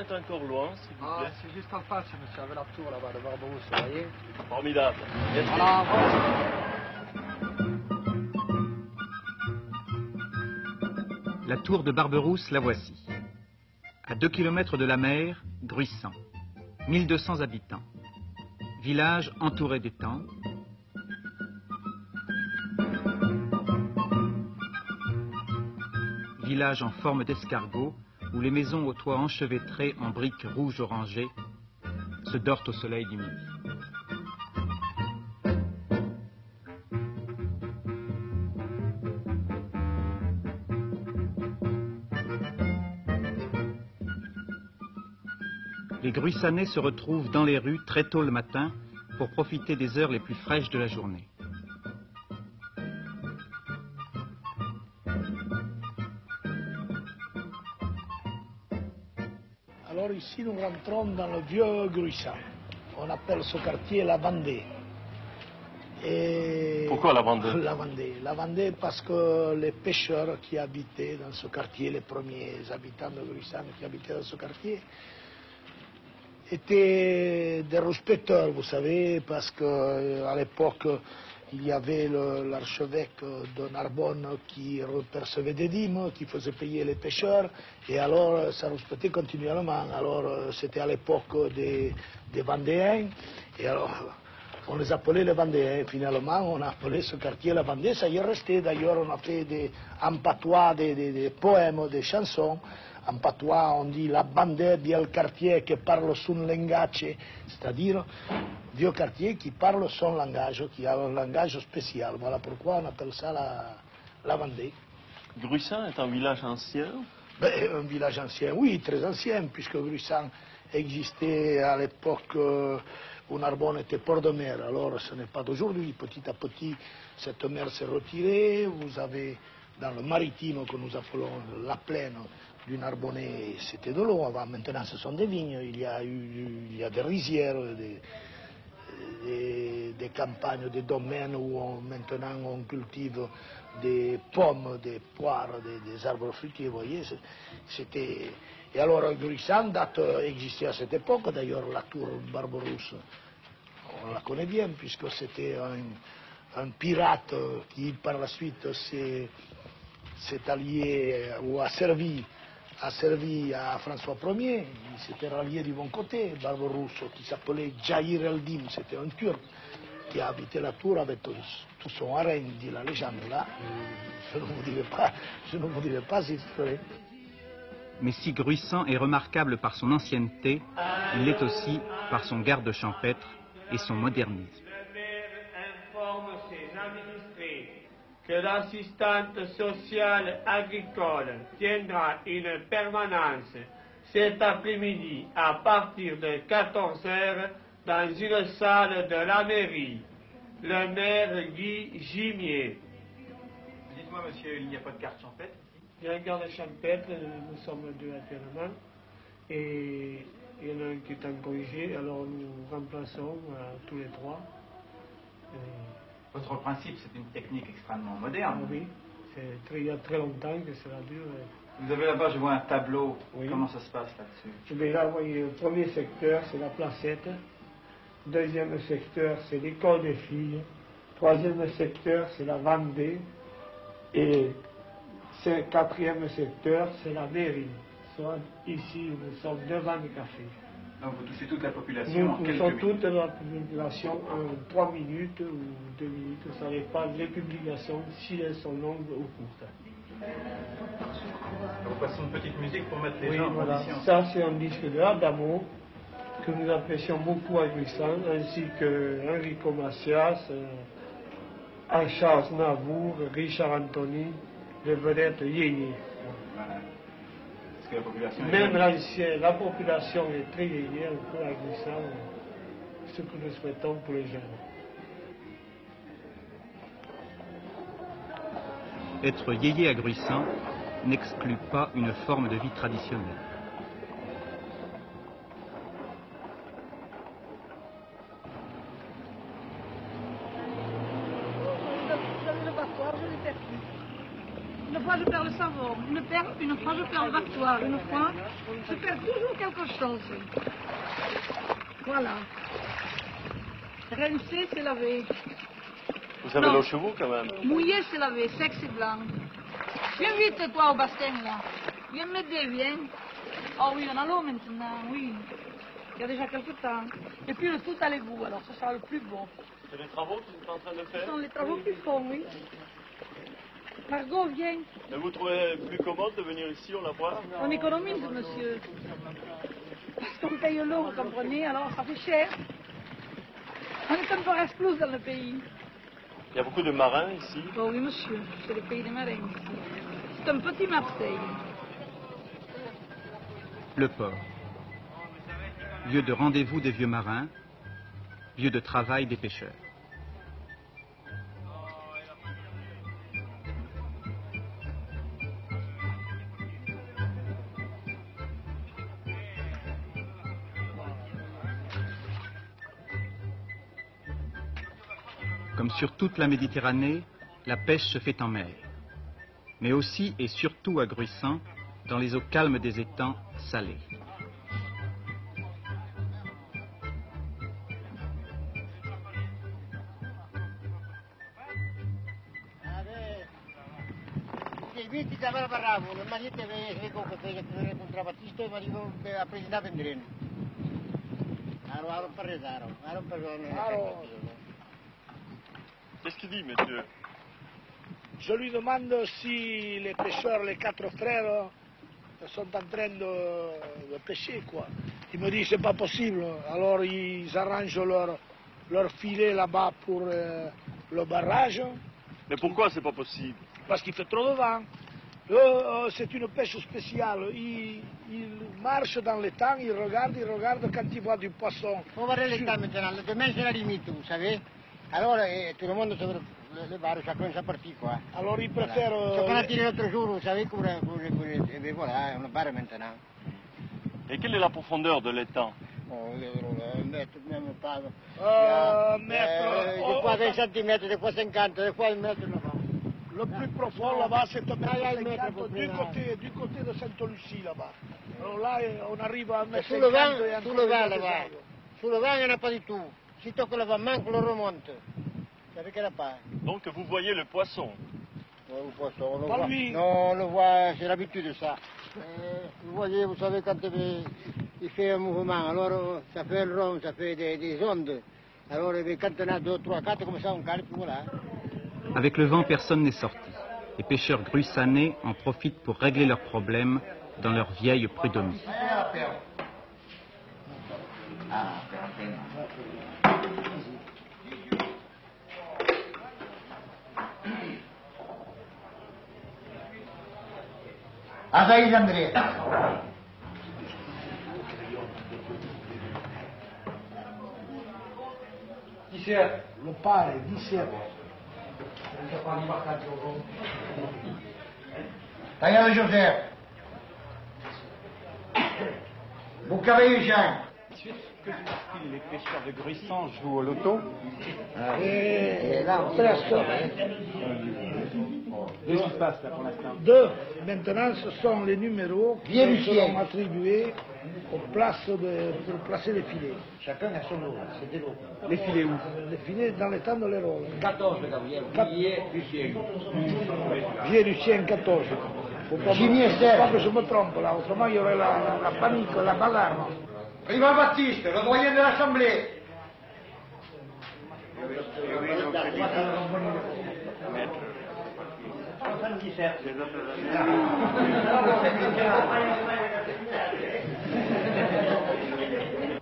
Est encore loin, s'il vous Ah, c'est juste en face, monsieur, avec la tour là-bas de Barberousse, vous voyez Formidable. Merci. Voilà, voilà. La tour de Barberousse, la voici. À 2 km de la mer, Gruissant. 1200 habitants. Village entouré d'étangs. Village en forme d'escargot où les maisons aux toits enchevêtrés en briques rouges orangées se dorent au soleil du midi. Les Gruissanais se retrouvent dans les rues très tôt le matin pour profiter des heures les plus fraîches de la journée. Ici, nous rentrons dans le vieux Gruissan. On appelle ce quartier la Vendée. Et Pourquoi la Vendée La Vendée. La Vendée parce que les pêcheurs qui habitaient dans ce quartier, les premiers habitants de Gruissan qui habitaient dans ce quartier, étaient des respecteurs, vous savez, parce qu'à l'époque, il y avait l'archevêque de Narbonne qui percevait des dîmes, qui faisait payer les pêcheurs, et alors ça respectait continuellement. Alors c'était à l'époque des, des Vendéens, et alors on les appelait les Vendéens. Finalement, on a appelé ce quartier la Vendée, ça y est resté. D'ailleurs, on a fait des, en patois des, des- des poèmes, des chansons. En patois, on dit la Vendée, bien quartier qui parle son langage, c'est-à-dire vieux quartier qui parle son langage, qui a un langage spécial. Voilà pourquoi on appelle ça la, la Vendée. Grussin est un village ancien. Ben, un village ancien, oui, très ancien, puisque Gruissan existait à l'époque euh, où Narbonne était port de mer. Alors ce n'est pas d'aujourd'hui. Petit à petit, cette mer s'est retirée. Vous avez dans le maritime que nous appelons la plaine du Narbonnais, c'était de l'eau. Avant, maintenant, ce sont des vignes. Il y a, eu, il y a des rizières, des, des, des campagnes, des domaines où on- maintenant on cultive des pommes, des poires, des, des arbres fruitiers, vous voyez. C'était... Et alors Gruissan date, existait à cette époque, d'ailleurs la tour Barberousse, on la connaît bien puisque c'était un, un pirate qui par la suite s'est allié ou a servi, a servi à François Ier, il s'était rallié du bon côté, Barberousse, qui s'appelait Jair el-Din, c'était un turc qui a habité la tour avec tout, son harem, dit la légende là. Je ne vous dirai pas, je ne vous pas cette histoire. Mais si Gruissant est remarquable par son ancienneté, il l'est aussi par son garde champêtre et son modernisme. Le maire informe ses administrés que l'assistante sociale agricole tiendra une permanence cet après-midi à partir de 14 heures dans une salle de la mairie. Le maire Guy Gimier. Dites-moi, monsieur, il n'y a pas de carte champêtre Il y a un garde champêtre, nous sommes deux actuellement, et il y en a un qui est en congé, alors nous remplaçons euh, tous les trois. Et- Votre principe, c'est une technique extrêmement moderne. oui, c'est il y a très longtemps que cela dure. Vous avez là-bas, je vois un tableau. Oui. Comment ça se passe là-dessus? Bien, là, vous voyez, le premier secteur, c'est la placette. Deuxième secteur, c'est l'école des filles. Troisième secteur, c'est la Vendée. Et ce quatrième secteur, c'est la mairie. Soit ici, nous sommes devant le café. Donc vous touchez toute la population Nous touchons toute la publication en trois minutes ou deux minutes. Ça dépend des publications, si elles sont longues ou courtes. Vous passez une petite musique pour mettre les Oui, gens en voilà. condition. Ça, c'est un disque de Adamo que nous apprécions beaucoup à Guissan, ainsi que Enrico Macias, euh, Charles Navour, Richard Anthony, les vedettes Yéyé. Voilà. Parce que la population est Même la population est très Yéyé encore à Guissan, ce que nous souhaitons pour les jeunes. Être yéyé à Gruissant n'exclut pas une forme de vie traditionnelle. Fois, je perds le battoir. Une fois, je perds toujours quelque chose. Voilà. Rincer, c'est laver. Vous avez l'eau chez vous quand même. Mouiller, c'est laver. Sec, c'est blanc. Viens vite, toi, au bastin, là. Viens m'aider, viens. Oh oui, on a l'eau maintenant, oui. Il y a déjà quelque temps. Et puis le tout à l'égout, alors ça sera le plus beau. C'est les travaux que vous êtes en train de Ce faire sont les travaux qu'ils font, oui. Margot, viens. Et vous trouvez plus commode de venir ici, on la voit On économise, monsieur. Parce qu'on paye l'eau, vous comprenez, alors ça fait cher. On est un peu resclus dans le pays. Il y a beaucoup de marins ici. Oh oui, monsieur, c'est le pays des marins ici. C'est un petit Marseille. Le port. Lieu de rendez-vous des vieux marins, lieu de travail des pêcheurs. Comme sur toute la Méditerranée, la pêche se fait en mer, mais aussi et surtout à Gruissant, dans les eaux calmes des étangs salés. Qu'est-ce qu'il dit, monsieur Je lui demande si les pêcheurs, les quatre frères, sont en train de, de pêcher, quoi. Il me dit c'est pas possible. Alors ils arrangent leur, leur filet là-bas pour euh, le barrage, Mais pourquoi c'est pas possible parce qu'il fait trop de vent. Euh, c'est une pêche spéciale. Ils, ils marchent dans le temps, ils regardent, ils regardent quand ils voient du poisson. On va rester là maintenant, demain c'est la limite, vous savez. Alors, eh, tout le monde sur le, le bar, chacun sa partie, quoi. Alors ils Voilà. préfèrent... Ce euh, qu'on a tiré l'autre jour, vous savez, pour, pour, pour, et bien voilà, on a barre maintenant. Et quelle est la profondeur de l'étang Oh, un mètre, même pas. Euh, Il y a, mètre, euh, oh, des fois oh, 20 cm, des fois 50, des fois un mètre là-bas. Le plus profond là-bas, c'est un Ah, il y a un mètre mètre à peu cinquante près, du là. côté, du côté de Sainte-Lucie là-bas. Alors là, eh, on arrive à un Et mètre sous le vent, cinquante et sous encore le vent il y a des là-bas. vagues. Sous le vent, il n'y en a pas du tout. Sitôt que le vent manque, le remonte. Vous savez en a pas. Donc vous voyez le poisson. Ouais, le poisson, on le Pas voit. lui. Non, on le voit, c'est l'habitude de ça. Euh, vous voyez, vous savez, quand il, fait un mouvement, alors euh, ça fait un rond, ça fait des, des ondes. Alors, eh quand on a deux, trois, quatre, comme ça, on calme, voilà. Avec le vent, personne n'est sorti. Les pêcheurs gruissanais en profitent pour régler leurs problèmes dans leur vieille prud'homie. Alexandria. Dice, lo pare, dice. Tayyar José. Bukhari Hisham. Jean. Les pêcheurs de Gruissant jouent au loto. Et Et là, presque. Qu'est-ce qui se passe là pour l'instant? Deux. Maintenant, ce sont les numéros qui seront attribués aux places de, pour placer les filets. Chacun a son lot, c'est des lots. Les filets où? Les filets dans le temps de les rôles. 14, Gabriel. Billet, Lucien. Vieux Lucien 14. Faut pas, Jimmy me- Esther. faut pas que je me trompe là, autrement il y aurait la, la, la panique, la bagarre. Prima Baptiste, le doyen de l'Assemblée.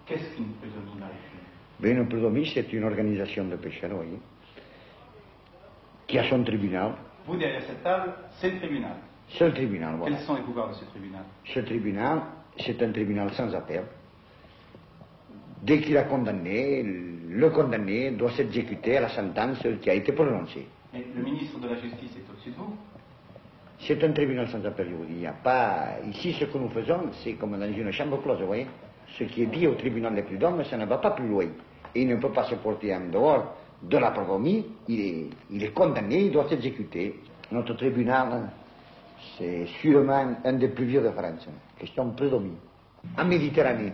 Qu'est-ce qu'une prisonnière? Ben, une prud'homie, c'est une organisation de pêcheurs, oui, qui a son tribunal. Vous, derrière cette table, c'est le tribunal. C'est le tribunal, voilà. Quels sont les pouvoirs de ce tribunal? Ce tribunal, c'est un tribunal sans appel. Dès qu'il a condamné, le condamné doit s'exécuter à la sentence qui a été prononcée. Mais le ministre de la Justice est au-dessus de vous? C'est un tribunal sans appel, je vous dis. Il y a pas... Ici, ce que nous faisons, c'est comme dans une chambre close, vous voyez. Ce qui est dit au tribunal des prud'hommes, ça ne va pas plus loin. Et il ne peut pas se porter en dehors de la. Il est, il est condamné, il doit s'exécuter. Notre tribunal, c'est sûrement un des plus vieux de France, question prédomine. En Méditerranée,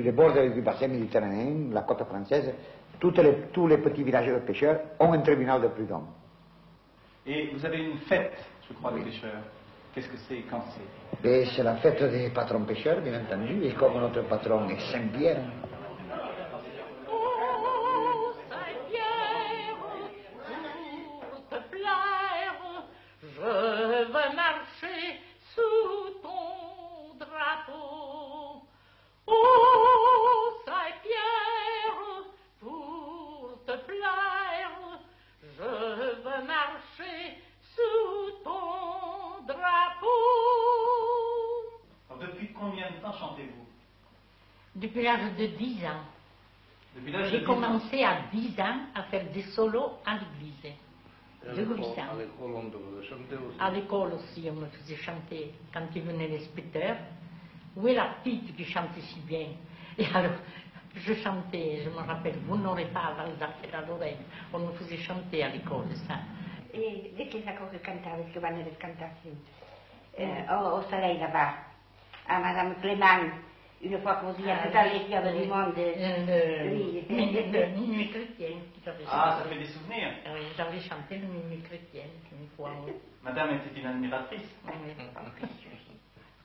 sur les bords du bassin méditerranéen, la côte française, les, tous les petits villages de pêcheurs ont un tribunal de prud'homme. Et vous avez une fête, je crois, des pêcheurs. Qu'est-ce que c'est quand c'est? C'est la fête des patrons pêcheurs, bien entendu, et comme notre patron est Saint-Pierre, Depuis l'âge de 10 ans. J'ai commencé à 10 ans à faire des solos à l'église. De. À l'école aussi, on me faisait chanter quand il venait l'inspecteur. Où est la petite qui chantait si bien? Et alors, je chantais, je me rappelle, vous n'aurez pas Valzac à l'oreille. On me faisait chanter à l'école, ça. Et dès qu'il a cosa cantare, che vanno del cantarsi, eh, au, au soleil là-bas, à Madame Clément, une fois qu'on dit à toute l'école du monde. oui, le minuit chrétien. Ah, ça fait des souvenirs. Oui, j'avais chanté le minuit chrétien une fois. Madame était une admiratrice.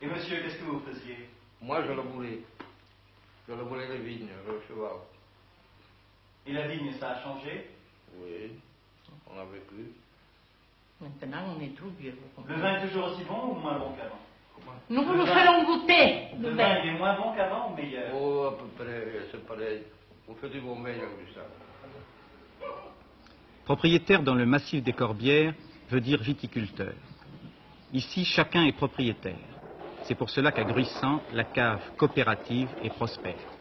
Et monsieur, qu'est-ce que vous faisiez Moi, je le voulais. Je le voulais les vignes, le cheval. Et la vigne, ça a changé? Oui, on n'avait plus. Maintenant, on est trop vieux. Le vin est toujours aussi bon ou moins bon qu'avant? Nous vous le ferons goûter. Le vin, il est moins bon qu'avant ou meilleur Oh, à peu près, c'est pareil. Vous faites du bon meilleur que ça. Propriétaire dans le massif des Corbières veut dire viticulteur. Ici, chacun est propriétaire. C'est pour cela qu'à Gruissant, la cave coopérative est prospère.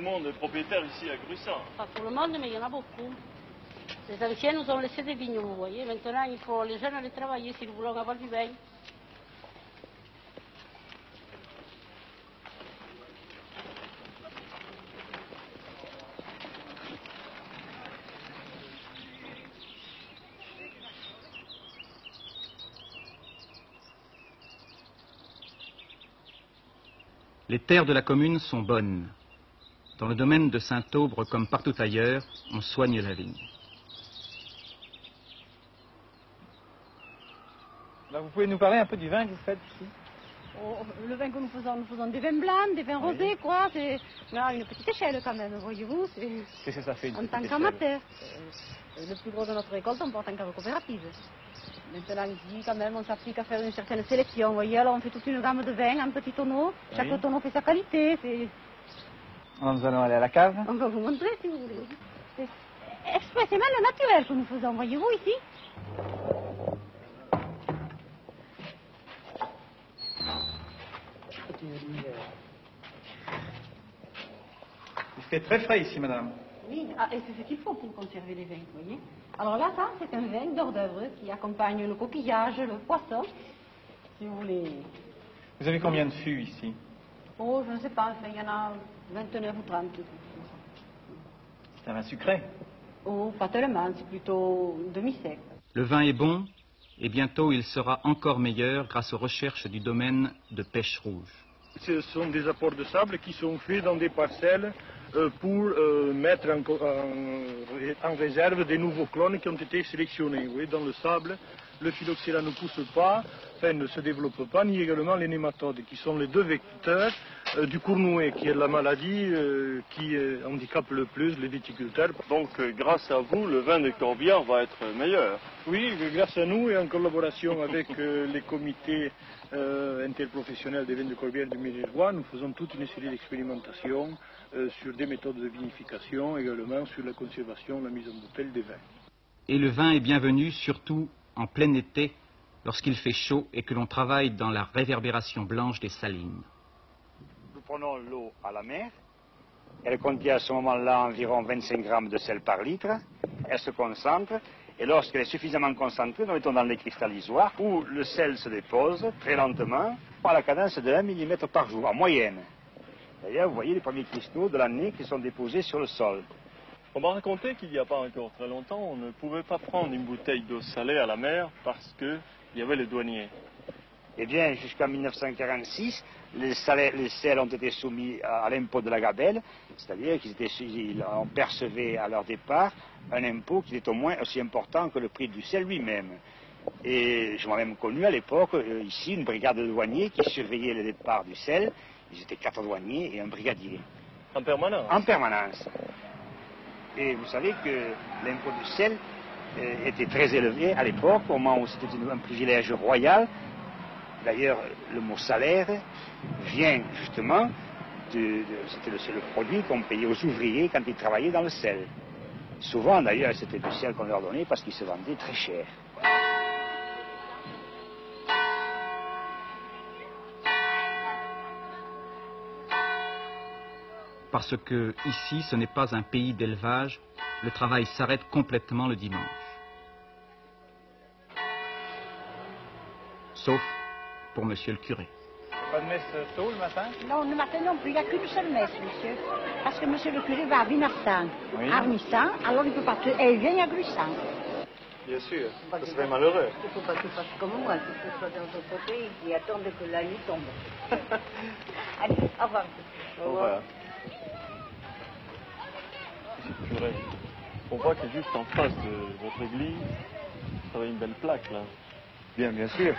De propriétaires ici à Gruissant. Pas pour le monde, mais il y en a beaucoup. Les anciens nous ont laissé des vignes, vous voyez. Maintenant, il faut les jeunes aller travailler si nous voulons avoir du vin. Les terres de la commune sont bonnes. Dans le domaine de Saint-Aubre, comme partout ailleurs, on soigne la vigne. vous pouvez nous parler un peu du vin que vous faites ici? Oh, Le vin que nous faisons, nous faisons des vins blancs, des vins rosés, quoi. C'est à une petite échelle quand même, voyez-vous. Qu'est-ce que ça fait En tant qu'amateur. Euh, le plus gros de notre récolte, on porte en cave coopérative. Maintenant, ici, quand même, on s'applique à faire une certaine sélection. Vous voyez, alors on fait toute une gamme de vins en petits tonneaux. Chaque tonneau fait sa qualité. Nous allons aller à la cave. On va vous montrer si vous voulez. C'est expressément le naturel que nous faisons, voyez-vous ici Il fait très frais ici, madame. Oui, ah, et c'est ce qu'il faut pour conserver les vins, vous voyez. Alors là, ça, c'est un vin d'hors d'œuvre qui accompagne le coquillage, le poisson, si vous voulez. Vous avez combien de fûts ici? Oh, je ne sais pas, il y en a 29 ou 30. C'est un vin sucré Oh, pas tellement, c'est plutôt demi-sec. Le vin est bon et bientôt il sera encore meilleur grâce aux recherches du domaine de pêche rouge. Ce sont des apports de sable qui sont faits dans des parcelles euh, pour euh, mettre en, réserve des nouveaux clones qui ont été sélectionnés. Vous voyez, dans le sable, le phylloxéra ne pousse pas, enfin, ne se développe pas, ni également les nématodes, qui sont les deux vecteurs du cournouet, qui est la maladie euh, qui euh, handicape le plus les viticulteurs. Donc, grâce à vous, le vin de Corbière va être meilleur Oui, grâce à nous et en collaboration avec les comités interprofessionnels des vins de Corbière de Mérégeois, nous faisons toute une série d'expérimentations sur des méthodes de vinification, également sur la conservation, la mise en bouteille des vins. Et le vin est bienvenu surtout en plein été, lorsqu'il fait chaud et que l'on travaille dans la réverbération blanche des salines prenons l'eau à la mer. Elle contient à ce moment-là environ 25 grammes de sel par litre. Elle se concentre. Et lorsqu'elle est suffisamment concentrée, nous mettons dans les cristallisoires où le sel se dépose très lentement à la cadence de 1 mm par jour, en moyenne. D'ailleurs, vous voyez les premiers cristaux de l'année qui sont déposés sur le sol. On m'a raconté qu'il n'y a pas encore très longtemps, on ne pouvait pas prendre une bouteille d'eau salée à la mer parce qu'il y avait les douaniers. Eh bien, jusqu'en 1946, les, sels ont été soumis à, l'impôt de la gabelle, c'est-à-dire qu'ils ont percevé à leur départ un impôt qui était au moins aussi important que le prix du sel lui-même. Et je m'en même connu à l'époque, euh, ici, une brigade de douaniers qui surveillait le départ du sel. Ils étaient quatre douaniers et un brigadier. En permanence? En permanence. Et vous savez que l'impôt du sel euh, était très élevé à l'époque, au moment où c'était un privilège royal. D'ailleurs, le mot salaire vient justement de, c'était le, le produit qu'on payait aux ouvriers quand ils travaillaient dans le sel. Souvent, d'ailleurs, c'était du sel qu'on leur donnait parce qu'il se vendait très cher. Parce que ici, ce n'est pas un pays d'élevage, le travail s'arrête complètement le dimanche. Sauf pour monsieur le curé. Pas de messe tôt le matin? Non, le matin non plus, il n'y a qu'une seule messe, monsieur. Parce que monsieur le curé va à Vimarsan, oui. à alors il peut partir, et il vient à Gruissant. Bien sûr, ce serait malheureux. Il ne faut pas que tu fasses comme moi, que tu sois dans ton côté et attendre que la nuit tombe. Allez, au revoir. Au revoir. On voit que juste en face de votre église, ça va une belle plaque là. Bien, bien sûr.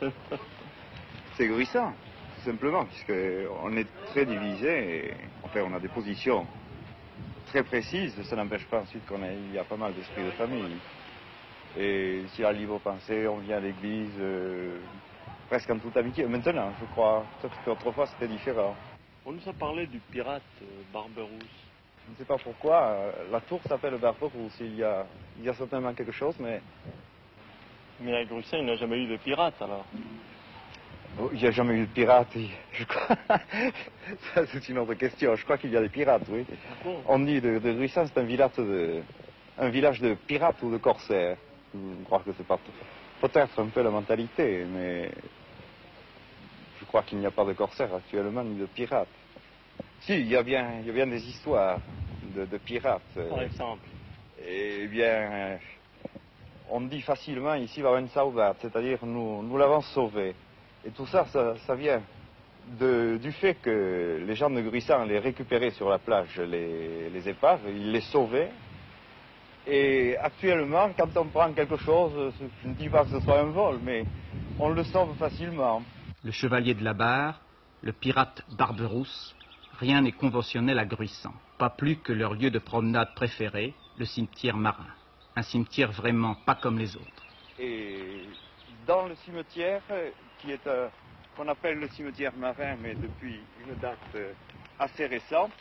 C'est gruissant, tout simplement, puisqu'on est très divisé et enfin, on a des positions très précises. Ça n'empêche pas ensuite qu'il y a pas mal d'esprit de famille. Et si à libre pensée, on vient à l'église euh, presque en toute amitié. Maintenant, je crois, peut-être qu'autrefois c'était différent. On nous a parlé du pirate euh, Barberousse. Je ne sais pas pourquoi. Euh, la tour s'appelle Barberousse. Il y, a, il y a certainement quelque chose, mais mais à Grussin, il n'a jamais eu de pirate alors oh, Il n'y a jamais eu de pirate. Je crois... Ça, c'est une autre question. Je crois qu'il y a des pirates, oui. On dit de, de c'est un village de, un village de pirates ou de corsaires. Je crois que c'est pas peut-être un peu la mentalité, mais je crois qu'il n'y a pas de corsaires actuellement ni de pirates. Si, il y a bien, il y a bien des histoires de, de pirates. Par exemple. Eh bien, on dit facilement ici va une sauvade, c'est-à-dire nous, nous l'avons sauvé. Et tout ça, ça, vient du fait que les gens de Gruissant les récupéraient sur la plage, les, épaves, ils les sauvaient. Et actuellement, quand on prend quelque chose, je ne dis pas que ce soit un vol, mais on le sauve facilement. Le chevalier de la barre, le pirate Barberousse, rien n'est conventionnel à Gruissant, pas plus que leur lieu de promenade préféré, le cimetière marin un cimetière vraiment pas comme les autres. Et dans le cimetière, qui est euh, qu'on appelle le cimetière marin, mais depuis une date euh, assez récente,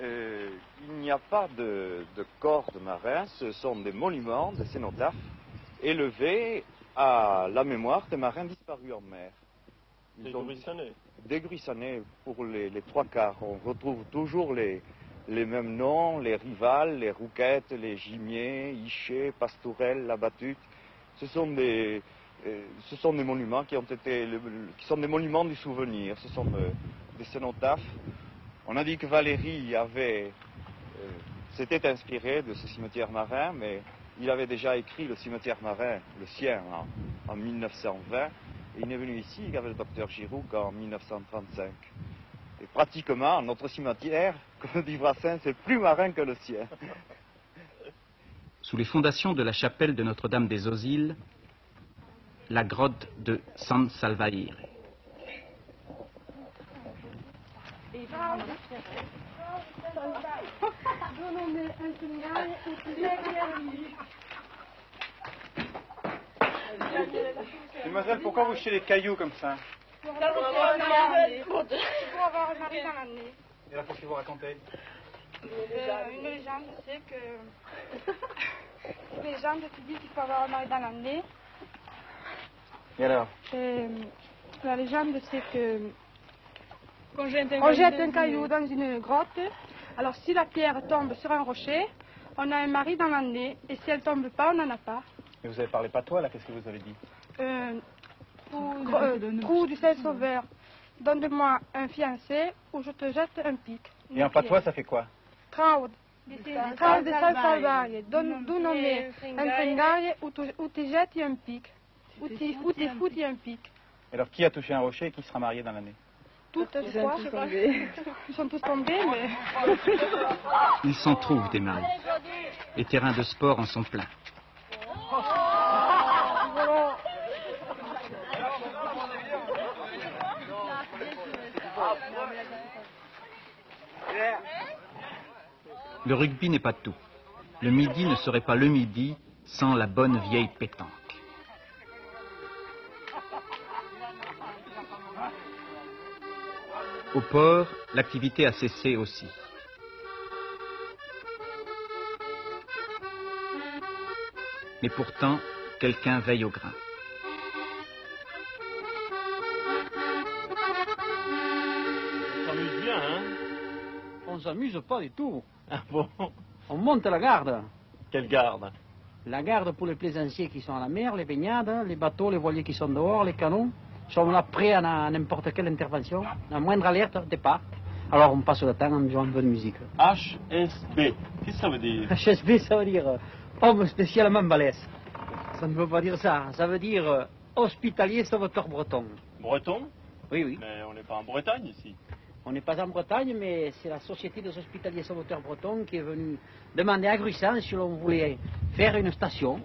euh, il n'y a pas de, corps de marins, ce sont des monuments, des cénotaphes, élevés à la mémoire des marins disparus en mer. Dégruissonnés pour les, les, trois quarts. On retrouve toujours les, les mêmes noms, les rivales, les rouquettes, les gimiers, Iché, Pastourelle, la Battue. Ce sont des, ce sont des monuments qui sont des monuments du souvenir. Ce sont euh, des cénotaphes. On a dit que Valérie avait, euh, s'était inspiré de ce cimetière marin, mais il avait déjà écrit le cimetière marin, le sien, en, en 1920. Et il est venu ici avec le docteur Giroux en 1935. Et pratiquement, notre cimetière, comme dit Brassin, c'est plus marin que le sien. Sous les fondations de la chapelle de Notre-Dame des Osiles, la grotte de San Salvaire. Mademoiselle, pourquoi vous jetez les cailloux comme ça pour avoir un mari dans l'année. Et là, qu'est-ce que vous racontez euh, Une légende, c'est que. Légende qui dit qu'il faut avoir un mari dans l'année. Et alors euh, La légende, c'est que. On jette, un, on jette un caillou dans une grotte. Alors, si la pierre tombe sur un rocher, on a un mari dans l'année. Et si elle tombe pas, on n'en a pas. Et vous avez parlé pas toi, là Qu'est-ce que vous avez dit euh, trou, euh, du Saint-Sauveur. donne-moi un fiancé ou je te jette un pic. Et en patois, ça fait quoi Traud. Traud de salvarie. Donne-moi un fringare ou tu jettes un pic. Ou tu fous un pic. Alors, qui a touché un rocher et qui sera marié dans l'année? Toutes, je crois. Ils sont tous tombés, mais... Ils s'en trouvent des maris. Les terrains de sport en sont pleins. Le rugby n'est pas tout. Le midi ne serait pas le midi sans la bonne vieille pétanque. Au port, l'activité a cessé aussi. Mais pourtant, quelqu'un veille au grain. On s'amuse bien, hein? On s'amuse pas du tout. Ah bon? On monte la garde. Quelle garde? La garde pour les plaisanciers qui sont à la mer, les baignades, les bateaux, les voiliers qui sont dehors, les canons. Sommes là prêts à n'importe quelle intervention. La moindre alerte, départ. Alors on passe le temps en jouant de musique. HSB. Qu'est-ce que ça veut dire? HSB, ça veut dire euh, homme spécialement balèze. Ça ne veut pas dire ça. Ça veut dire euh, hospitalier sauveteur breton. Breton? Oui, oui. Mais on n'est pas en Bretagne ici. On n'est pas en Bretagne, mais c'est la Société des hospitaliers sauveteurs bretons qui est venue demander à Gruissan si l'on voulait faire une station.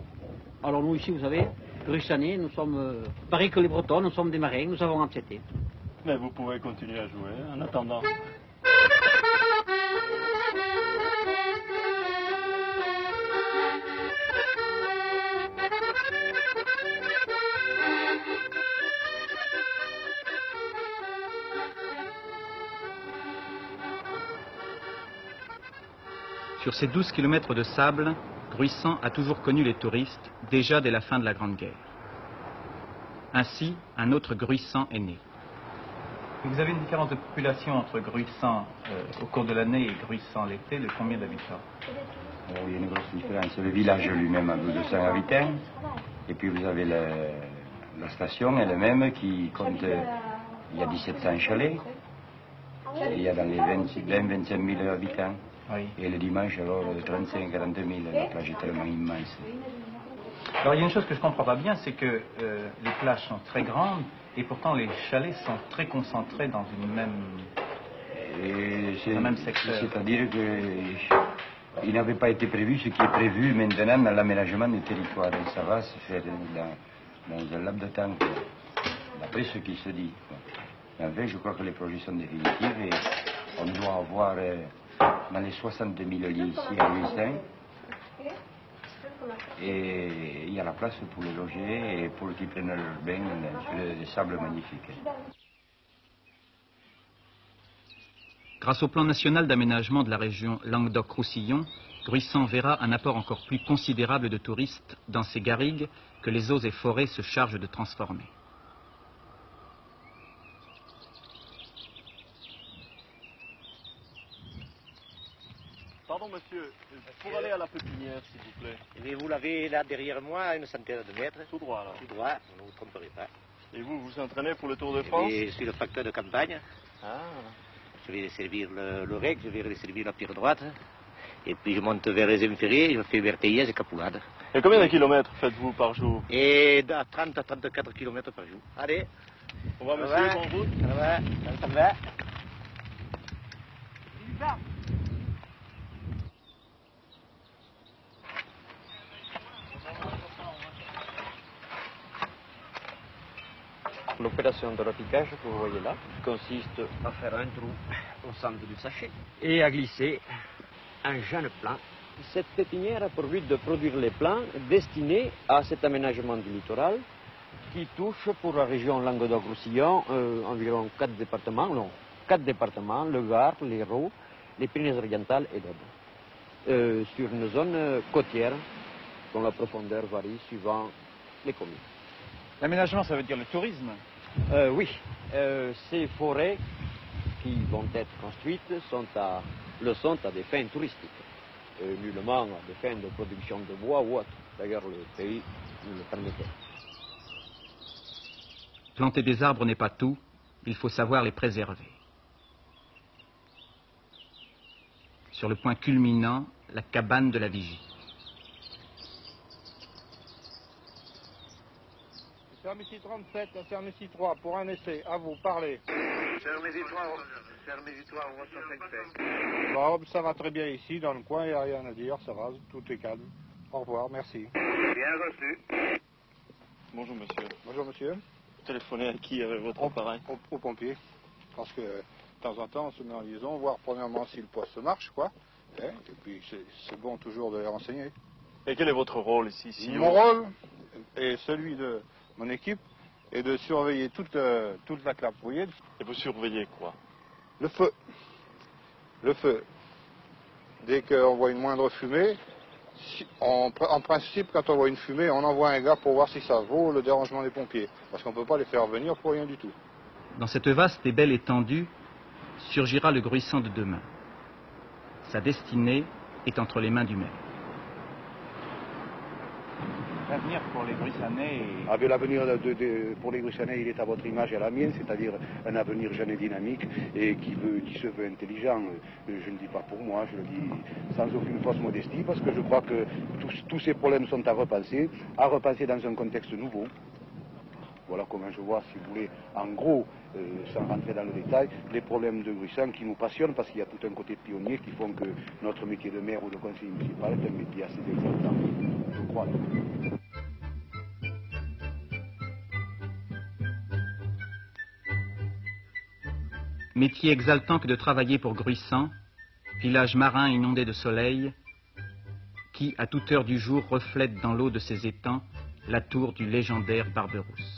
Alors nous ici, vous savez, Gruissanais, nous sommes, euh, pareil que les Bretons, nous sommes des marins, nous avons accepté. Mais vous pouvez continuer à jouer en attendant. Sur ces 12 kilomètres de sable, Gruissan a toujours connu les touristes, déjà dès la fin de la Grande Guerre. Ainsi, un autre Gruissan est né. Vous avez une différence de population entre Gruissan euh, au cours de l'année et Gruissan l'été de combien d'habitants? Oh, Il y a une grosse différence. Le village lui-même a 200 habitants. Et puis vous avez le- la station elle-même qui compte, euh, il y a 1700 chalets. Et il y a dans les 20 20-25 000 habitants. Et le dimanche, alors, 35 40 000. La plage est tellement immense. Alors il y a une chose que je ne comprends pas bien, c'est que euh, les plages sont très grandes et pourtant les chalets sont très concentrés dans une même... Et Dans même secteur. C'est-à-dire qu'il n'avait pas été prévu ce qui est prévu maintenant dans l'aménagement du territoire. Et ça va se faire dans, dans un laps de temps, d'après ce qui se dit. quoi. En fait, je crois que les projets sont définitifs et on doit avoir euh, dans les 60 000 lits ici à Louissin. Et il y a la place pour les loger et pour qu'ils prennent leur bain sur des sables magnifiques. Grâce au plan national d'aménagement de la région Languedoc-Roussillon, Gruissan verra un apport encore plus considérable de touristes dans ces garrigues que les eaux et forêts se chargent de transformer. Monsieur, pour aller à la pépinière, s'il vous plaît. Mais vous l'avez là derrière moi, à une centaine de mètres. Tout droit, alors. Tout droit, vous ne vous tromperez pas. Et vous, vous entraînez pour le Tour de Eh France bien, Je suis le facteur de campagne. Ah. Je vais servir le, le rec, je vais servir la pierre droite. Et puis je monte vers les inférieurs, je fais Verteillès et Capoulade. Et combien de kilomètres faites-vous par jour Et à 30 à 34 km par jour. Allez. Au revoir, monsieur, va bonne route. Ça va, ça, ça va. L'opération de repiquage que vous voyez là consiste à faire un trou au centre du sachet et à glisser un jeune plant. Cette pépinière a pour but de produire les plants destinés à cet aménagement du littoral qui touche pour la région Languedoc-Roussillon euh, environ quatre départements, non, quatre départements, le Gard, l'Hérault, les Pyrénées-Orientales et l'Aube, Euh, sur une zone côtière dont la profondeur varie suivant les communes. L'aménagement, ça veut dire le tourisme Euh, oui, Euh, ces forêts qui vont être construites sont à, le sont à des fins touristiques, Euh, nullement à des fins de production de bois ou autre. D'ailleurs, le pays nous le permettait. Planter des arbres n'est pas tout, il faut savoir les préserver. Sur le point culminant, la cabane de la vigie. Sermici 37 à Sermici 3 pour un essai. À vous, parlez. Sermici 3, Sermici 3, on voit 65. Bon, ça va très bien ici, dans le coin, il n'y a rien à dire, ça va, tout est calme. Au revoir, merci. Bien reçu. Bonjour monsieur. Bonjour monsieur. Vous téléphonez à qui avec votre appareil au, au pompier. Parce que de temps en temps, on se met en liaison, voir premièrement si le poste marche, quoi. Hein, et puis c'est bon toujours de les renseigner. Et quel est votre rôle ici si Mon rôle est celui de mon équipe est de surveiller toute, euh, toute la voyez Et vous surveillez quoi? Le feu. Le feu. Dès qu'on voit une moindre fumée, si- en principe, quand on voit une fumée, on envoie un gars pour voir si ça vaut le dérangement des pompiers. Parce qu'on ne peut pas les faire venir pour rien du tout. Dans cette vaste et belle étendue surgira le gruissant de demain. Sa destinée est entre les mains du maire. L'avenir pour les est... Ah, L'avenir de- pour les il est à votre image et à la mienne, c'est-à-dire un avenir jeune et dynamique et qui, veut, qui se veut intelligent. Euh, Je ne dis pas pour moi, je le dis sans aucune fausse modestie, parce que je crois que tous, tous ces problèmes sont à repenser, à repenser dans un contexte nouveau. Voilà comment je vois, si vous voulez, en gros, euh, sans rentrer dans le détail, les problèmes de Gruissan qui nous passionnent parce qu'il y a tout un côté pionnier qui font que notre métier de maire ou de conseiller municipal est un métier assez exaltant, je crois. Métier exaltant que de travailler pour Gruissant, village marin inondé de soleil, qui, à toute heure du jour, reflète dans l'eau de ses étangs la tour du légendaire Barberousse.